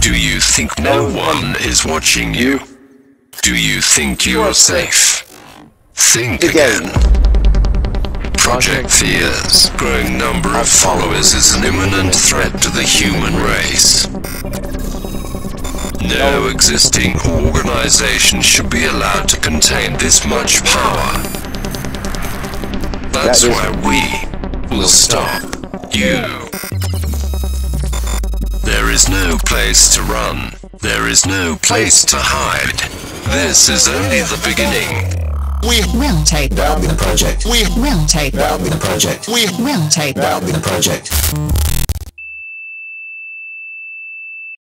Do you think no one is watching you? Do you think you're safe? Think Again. Project Fear's growing number of followers is an imminent threat to the human race. No existing organization should be allowed to contain this much power. That is- why we will stop you. No place to run. There is no place to hide. This is only the beginning. We will take down the project. We will take down the project. We will take down the project.